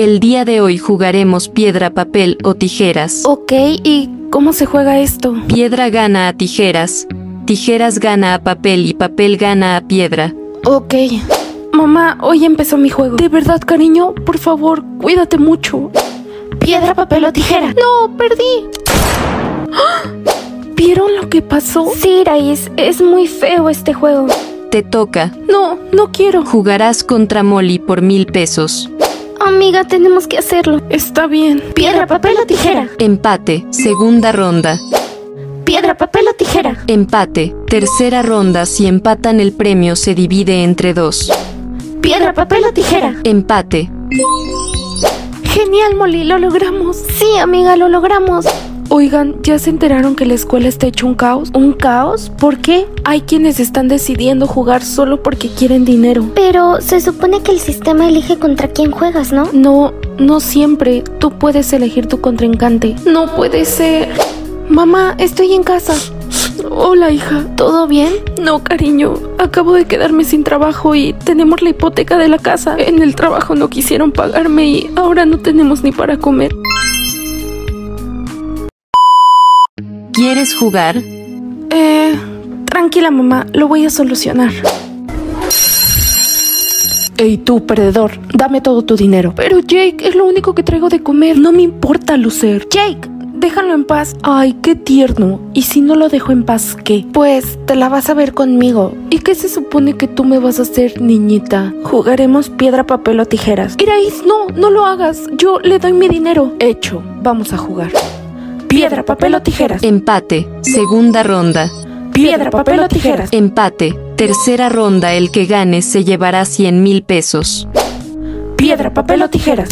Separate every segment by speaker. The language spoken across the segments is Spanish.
Speaker 1: El día de hoy jugaremos piedra, papel o tijeras.
Speaker 2: Ok, ¿y cómo se juega esto?
Speaker 1: Piedra gana a tijeras, tijeras gana a papel y papel gana a piedra.
Speaker 2: Ok. Mamá, hoy empezó mi juego. De verdad, cariño, por favor, cuídate mucho. Piedra, papel o tijera. No, perdí. ¡Ah! ¿Vieron lo que pasó? Sí, Raíz, es muy feo este juego.
Speaker 1: Te toca.
Speaker 2: No, no quiero.
Speaker 1: Jugarás contra Molly por mil pesos.
Speaker 2: Amiga, tenemos que hacerlo. Está bien. Piedra, papel o tijera.
Speaker 1: Empate. Segunda ronda.
Speaker 2: Piedra, papel o tijera.
Speaker 1: Empate. Tercera ronda. Si empatan el premio se divide entre dos.
Speaker 2: Piedra, papel o tijera.
Speaker 1: Empate.
Speaker 2: Genial, Molly, lo logramos. Sí, amiga, lo logramos. Oigan, ¿ya se enteraron que la escuela está hecho un caos? ¿Un caos? ¿Por qué? Hay quienes están decidiendo jugar solo porque quieren dinero.
Speaker 3: Pero se supone que el sistema elige contra quién juegas, ¿no?
Speaker 2: No, no siempre. Tú puedes elegir tu contrincante. No puede ser. Mamá, estoy en casa. Hola, hija. ¿Todo bien? No, cariño. Acabo de quedarme sin trabajo y tenemos la hipoteca de la casa. En el trabajo no quisieron pagarme y ahora no tenemos ni para comer.
Speaker 1: ¿Quieres jugar?
Speaker 2: Eh, tranquila mamá, lo voy a solucionar. Ey, tú, perdedor, dame todo tu dinero. Pero Jake, es lo único que traigo de comer. No me importa, Lucer. Jake, déjalo en paz. Ay, qué tierno. ¿Y si no lo dejo en paz, qué? Pues te la vas a ver conmigo. ¿Y qué se supone que tú me vas a hacer, niñita? Jugaremos piedra, papel o tijeras. Iraís, no, no lo hagas. Yo le doy mi dinero. Hecho, vamos a jugar. Piedra, papel o tijeras.
Speaker 1: Empate. Segunda ronda.
Speaker 2: Piedra, papel o tijeras.
Speaker 1: Empate. Tercera ronda. El que gane se llevará 100 mil pesos.
Speaker 2: Piedra, papel o tijeras.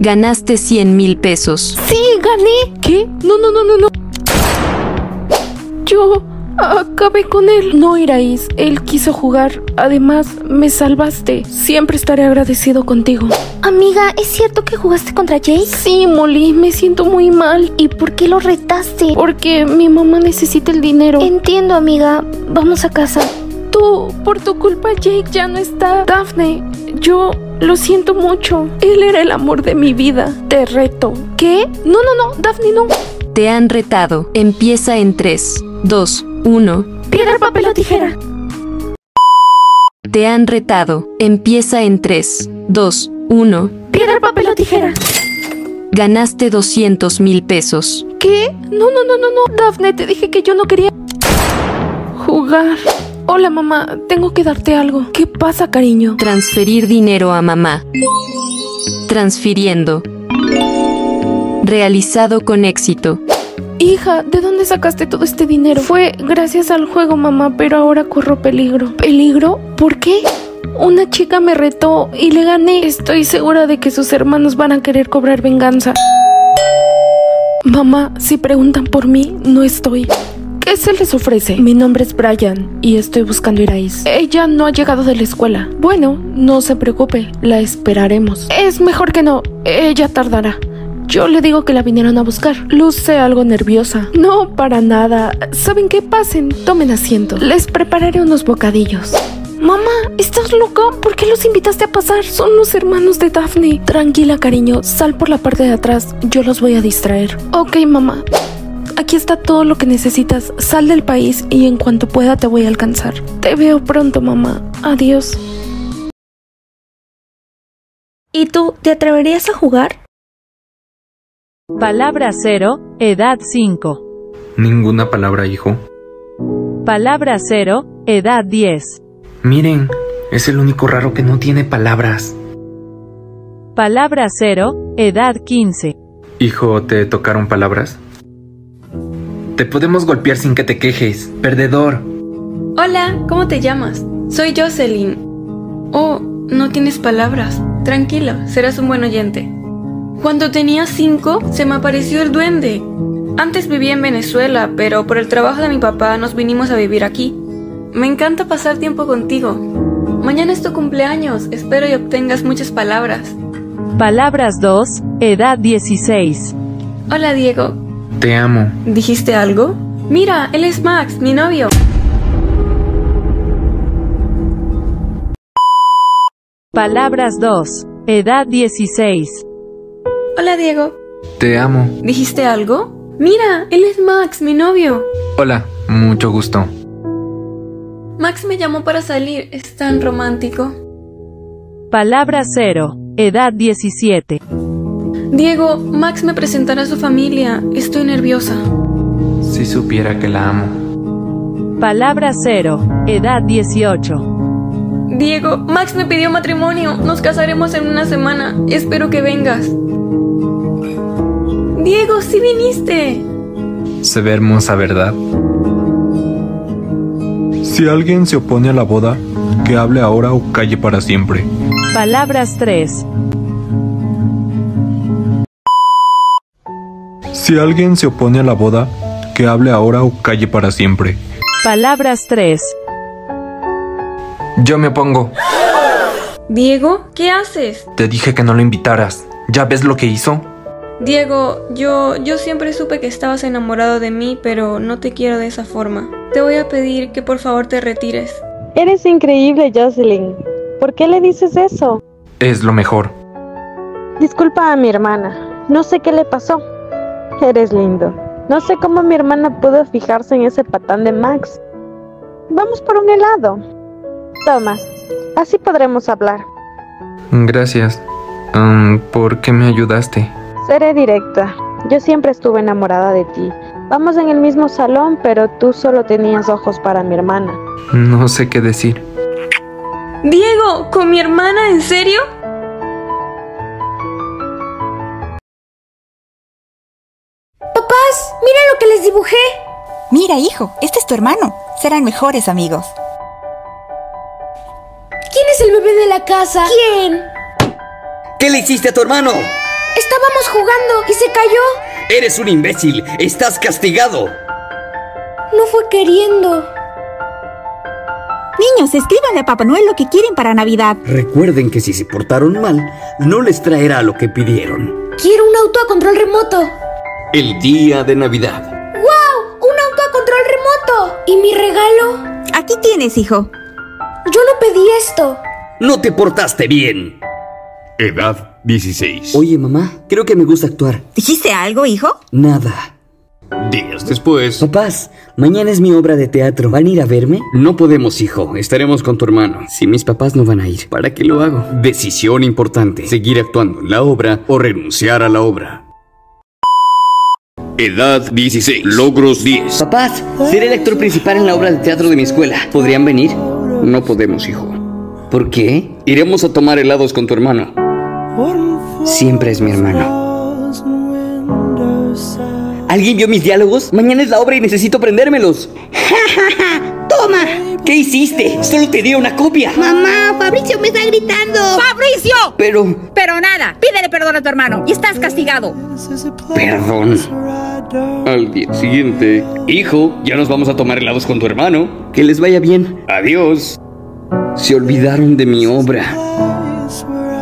Speaker 1: Ganaste 100 mil pesos.
Speaker 2: Sí, gané. ¿Qué? No, no, no, no, no. Yo acabé con él. No, Iraís, él quiso jugar. Además, me salvaste. Siempre estaré agradecido contigo.
Speaker 3: Amiga, ¿es cierto que jugaste contra Jake?
Speaker 2: Sí, Molly, me siento muy mal.
Speaker 3: ¿Y por qué lo retaste?
Speaker 2: Porque mi mamá necesita el dinero.
Speaker 3: Entiendo, amiga. Vamos a casa.
Speaker 2: Tú, por tu culpa, Jake ya no está. Daphne, yo lo siento mucho. Él era el amor de mi vida. Te reto. ¿Qué? No, no, no, Daphne, no.
Speaker 1: Te han retado. Empieza en 3, 2, 1.
Speaker 2: Piedra, papel o tijera.
Speaker 1: Te han retado. Empieza en 3, 2, 1.
Speaker 2: Piedra, papel o tijera.
Speaker 1: Ganaste 200 mil pesos.
Speaker 2: ¿Qué? No, no, no, no, no. Daphne, te dije que yo no quería jugar. Hola, mamá. Tengo que darte algo. ¿Qué pasa, cariño?
Speaker 1: Transferir dinero a mamá. Transfiriendo. Realizado con éxito.
Speaker 2: Hija, ¿de dónde sacaste todo este dinero? Fue gracias al juego, mamá, pero ahora corro peligro. ¿Peligro? ¿Por qué? Una chica me retó y le gané. Estoy segura de que sus hermanos van a querer cobrar venganza. Mamá, si preguntan por mí, no estoy. ¿Qué se les ofrece? Mi nombre es Brian y estoy buscando a Iraís. Ella no ha llegado de la escuela. Bueno, no se preocupe, la esperaremos. Es mejor que no, ella tardará. Yo le digo que la vinieron a buscar. Luce algo nerviosa. No, para nada. ¿Saben qué? Pasen, tomen asiento. Les prepararé unos bocadillos. Mamá, ¿estás loca? ¿Por qué los invitaste a pasar? Son los hermanos de Daphne. Tranquila, cariño. Sal por la parte de atrás. Yo los voy a distraer. Ok, mamá. Aquí está todo lo que necesitas. Sal del país y en cuanto pueda te voy a alcanzar. Te veo pronto, mamá. Adiós.
Speaker 4: ¿Y tú, te atreverías a jugar?
Speaker 5: Palabra 0, edad 5.
Speaker 6: Ninguna palabra, hijo.
Speaker 5: Palabra 0, edad 10.
Speaker 6: Miren, es el único raro que no tiene palabras.
Speaker 5: Palabra 0, edad 15.
Speaker 6: Hijo, ¿te tocaron palabras? Te podemos golpear sin que te quejes, perdedor.
Speaker 7: Hola, ¿cómo te llamas? Soy Jocelyn. Oh, no tienes palabras. Tranquilo, serás un buen oyente. Cuando tenía cinco, se me apareció el duende. Antes vivía en Venezuela, pero por el trabajo de mi papá nos vinimos a vivir aquí. Me encanta pasar tiempo contigo. Mañana es tu cumpleaños, espero y obtengas muchas palabras.
Speaker 5: Palabras 2, edad 16.
Speaker 7: Hola Diego,
Speaker 6: Te amo.
Speaker 7: ¿dijiste algo? Mira, él es Max, mi novio.
Speaker 5: Palabras 2, edad 16.
Speaker 7: Hola Diego.
Speaker 6: Te amo.
Speaker 7: ¿Dijiste algo? Mira, él es Max, mi novio.
Speaker 6: Hola, mucho gusto.
Speaker 7: Max me llamó para salir. Es tan romántico.
Speaker 5: Palabra 0, edad 17.
Speaker 7: Diego, Max me presentará a su familia. Estoy nerviosa.
Speaker 6: Si supiera que la amo.
Speaker 5: Palabra 0, edad 18.
Speaker 7: Diego, Max me pidió matrimonio. Nos casaremos en una semana. Espero que vengas. Diego, sí viniste.
Speaker 6: Se ve hermosa, ¿verdad?
Speaker 8: Si alguien se opone a la boda, que hable ahora o calle para siempre.
Speaker 5: Palabras 3,
Speaker 8: Si alguien se opone a la boda, que hable ahora o calle para siempre.
Speaker 5: palabras 3,
Speaker 6: Yo me opongo.
Speaker 7: Diego, ¿qué haces?
Speaker 6: Te dije que no lo invitaras. ¿Ya ves lo que hizo?
Speaker 7: Diego, yo yo siempre supe que estabas enamorado de mí, pero no te quiero de esa forma. Te voy a pedir que por favor te retires.
Speaker 9: Eres increíble, Jocelyn. ¿Por qué le dices eso?
Speaker 6: Es lo mejor.
Speaker 9: Disculpa a mi hermana. No sé qué le pasó. Eres lindo. No sé cómo mi hermana pudo fijarse en ese patán de Max. Vamos por un helado. Toma. Así podremos hablar.
Speaker 6: Gracias. Mm, ¿Por qué me ayudaste?
Speaker 9: Seré directa. Yo siempre estuve enamorada de ti. Vamos en el mismo salón, pero tú solo tenías ojos para mi hermana.
Speaker 6: No sé qué decir.
Speaker 7: Diego, ¿con mi hermana? ¿En serio?
Speaker 10: Papás, mira lo que les dibujé. Mira, hijo, este es tu hermano. Serán mejores amigos. ¿Quién es el bebé de la casa? ¿Quién?
Speaker 11: ¿Qué le hiciste a tu hermano?
Speaker 10: Estábamos jugando y se cayó.
Speaker 11: Eres un imbécil. Estás castigado.
Speaker 10: No fue queriendo. Niños, escríbanle a Papá Noel lo que quieren para Navidad.
Speaker 11: Recuerden que si se portaron mal, no les traerá lo que pidieron.
Speaker 10: Quiero un auto a control remoto.
Speaker 11: El día de Navidad.
Speaker 10: ¡Wow! ¡Un auto a control remoto! ¿Y mi regalo? Aquí tienes, hijo. Yo no pedí esto.
Speaker 11: No te portaste bien.
Speaker 12: Edad 16.
Speaker 11: Oye, mamá, creo que me gusta actuar.
Speaker 10: ¿Dijiste algo, hijo?
Speaker 11: Nada.
Speaker 12: Días después.
Speaker 11: Papás, mañana es mi obra de teatro. ¿Van a ir a verme? No podemos, hijo. Estaremos con tu hermano. Si mis papás no van a ir, ¿para qué lo hago?
Speaker 12: Decisión importante. Seguir actuando en la obra o renunciar a la obra. Edad 16. Logros 10.
Speaker 11: Papás, seré el actor principal en la obra de teatro de mi escuela. ¿Podrían venir? No podemos, hijo. ¿Por qué? Iremos a tomar helados con tu hermano. Siempre es mi hermano. ¿Alguien vio mis diálogos? Mañana es la obra y necesito aprendérmelos. ¡Toma! ¿Qué hiciste? Solo te di una copia.
Speaker 10: Mamá, Fabricio me está gritando. ¡Fabricio!
Speaker 11: Pero,
Speaker 10: Pero nada, pídele perdón a tu hermano y estás castigado.
Speaker 11: perdón. Al día siguiente. Hijo, ya nos vamos a tomar helados con tu hermano. Que les vaya bien. Adiós. Se olvidaron de mi obra.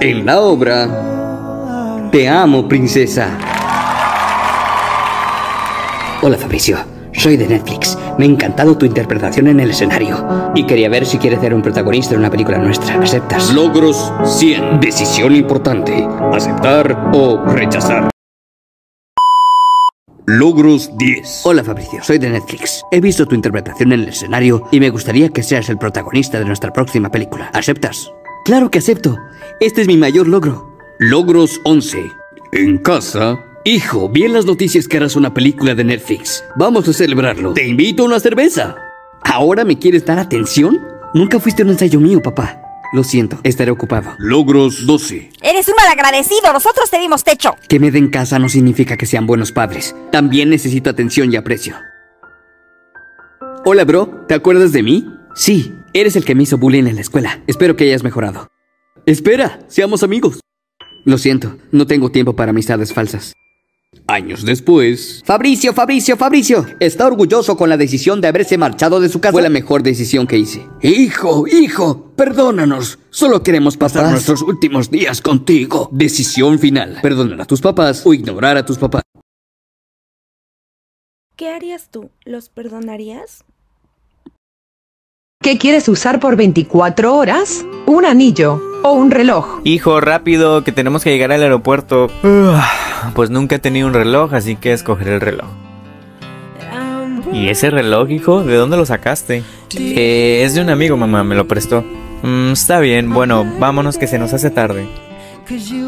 Speaker 11: En la obra. Te amo, princesa. Hola, Fabricio. Soy de Netflix. Me ha encantado tu interpretación en el escenario. Y quería ver si quieres ser un protagonista en una película nuestra. ¿Aceptas?
Speaker 12: Logros 100. Decisión importante. Aceptar o rechazar. Logros 10.
Speaker 11: Hola Fabricio, soy de Netflix. He visto tu interpretación en el escenario y me gustaría que seas el protagonista de nuestra próxima película. ¿Aceptas? Claro que acepto. Este es mi mayor logro.
Speaker 12: Logros 11. En casa.
Speaker 11: Hijo, vi en las noticias que harás una película de Netflix. Vamos a celebrarlo. Te invito a una cerveza. ¿Ahora me quieres dar atención? Nunca fuiste a un ensayo mío, papá. Lo siento, estaré ocupado.
Speaker 12: Logros 12.
Speaker 10: Eres un malagradecido, nosotros te dimos techo.
Speaker 11: Que me den casa no significa que sean buenos padres. También necesito atención y aprecio. Hola, bro. ¿Te acuerdas de mí? Sí, eres el que me hizo bullying en la escuela. Espero que hayas mejorado. Espera, seamos amigos. Lo siento, no tengo tiempo para amistades falsas.
Speaker 12: Años después.
Speaker 11: Fabricio, Fabricio, Fabricio. Está orgulloso con la decisión de haberse marchado de su casa. Fue la mejor decisión que hice.
Speaker 12: Hijo, hijo, perdónanos. Solo queremos pasar
Speaker 11: Papás.
Speaker 12: nuestros últimos días contigo.
Speaker 11: Decisión final. Perdonar a tus papás o ignorar a tus papás.
Speaker 4: ¿Qué harías tú? ¿Los perdonarías?
Speaker 13: ¿Qué quieres usar por 24 horas? ¿Un anillo o un reloj?
Speaker 14: Hijo, rápido, que tenemos que llegar al aeropuerto. Pues nunca he tenido un reloj, así que escogeré el reloj. ¿Y ese reloj, hijo? ¿De dónde lo sacaste? Eh, es de un amigo, mamá, me lo prestó. Mm, está bien, bueno, vámonos que se nos hace tarde.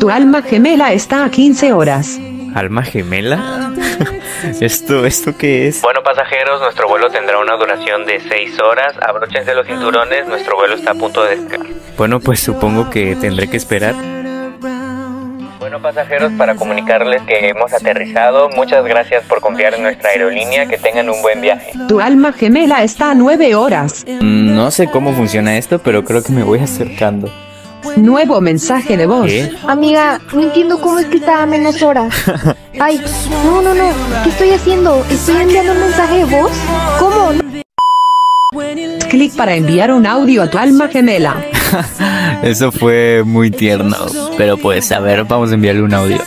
Speaker 13: Tu alma gemela está a 15 horas.
Speaker 14: ¿Alma gemela? ¿Esto, ¿Esto qué es? Bueno, pasajeros, nuestro vuelo tendrá una duración de 6 horas. Abróchense los cinturones, nuestro vuelo está a punto de despegar. Bueno, pues supongo que tendré que esperar. Bueno, pasajeros, para comunicarles que hemos aterrizado. Muchas gracias por confiar en nuestra aerolínea. Que tengan un buen viaje.
Speaker 13: Tu alma gemela está a 9 horas.
Speaker 14: Mm, No sé cómo funciona esto, pero creo que me voy acercando.
Speaker 13: Nuevo mensaje de voz.
Speaker 14: ¿Qué?
Speaker 10: Amiga, no entiendo cómo es que está a menos horas. Ay, no, no, no. ¿Qué estoy haciendo? ¿Estoy enviando un mensaje de voz? ¿Cómo? No.
Speaker 13: Clic para enviar un audio a tu alma gemela.
Speaker 14: Eso fue muy tierno. Pero pues, a ver, vamos a enviarle un audio.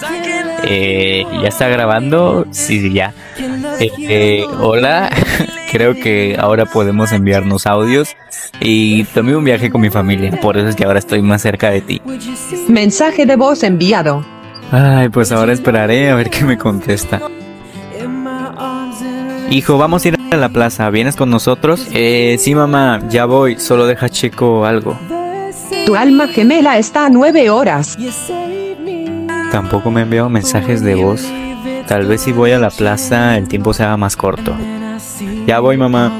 Speaker 14: Eh, ¿Ya está grabando? Sí, sí, ya. Eh, eh, hola, creo que ahora podemos enviarnos audios. Y tomé un viaje con mi familia, por eso es que ahora estoy más cerca de ti.
Speaker 13: Mensaje de voz enviado.
Speaker 14: Ay, pues ahora esperaré a ver qué me contesta. Hijo, vamos a ir a la plaza. ¿Vienes con nosotros? Eh, sí, mamá, ya voy. Solo deja checo algo.
Speaker 13: Tu alma gemela está a 9 horas.
Speaker 14: Tampoco me ha enviado mensajes de voz. Tal vez si voy a la plaza el tiempo se haga más corto. Ya voy, mamá.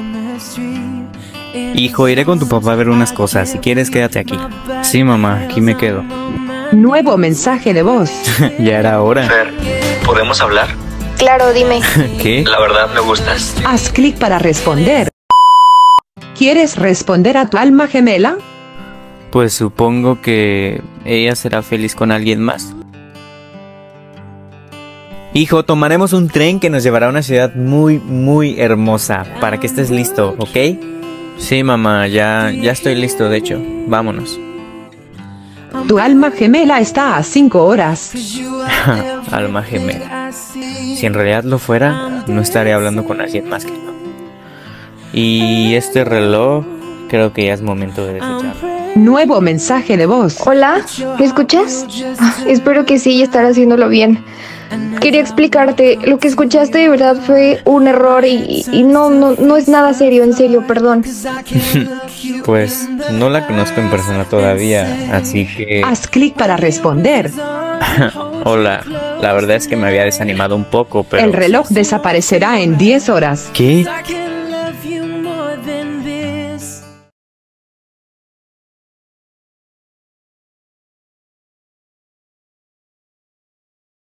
Speaker 14: Hijo, iré con tu papá a ver unas cosas. Si quieres, quédate aquí. Sí, mamá, aquí me quedo.
Speaker 13: Nuevo mensaje de voz.
Speaker 14: ya era hora. ¿podemos hablar?
Speaker 10: Claro, dime.
Speaker 14: ¿Qué? La verdad me gustas.
Speaker 13: Haz clic para responder. ¿Quieres responder a tu alma gemela?
Speaker 14: Pues supongo que ella será feliz con alguien más. Hijo, tomaremos un tren que nos llevará a una ciudad muy, muy hermosa. Para que estés listo, ¿ok? Sí, mamá, ya, ya estoy listo, de hecho. Vámonos.
Speaker 13: Tu alma gemela está a 5 horas.
Speaker 14: Alma gemela. Si en realidad lo fuera, no estaría hablando con alguien más que yo. Y este reloj, creo que ya es momento de desecharlo.
Speaker 13: Nuevo mensaje de voz.
Speaker 10: Hola, ¿me escuchas? Ah, espero que sí y estar haciéndolo bien. Quería explicarte, lo que escuchaste de verdad fue un error y, y no, no, no es nada serio, en serio, perdón.
Speaker 14: Pues no la conozco en persona todavía, así que...
Speaker 13: Haz clic para responder.
Speaker 14: Hola, la verdad es que me había desanimado un poco, pero...
Speaker 13: El reloj desaparecerá en 10 horas.
Speaker 14: ¿Qué?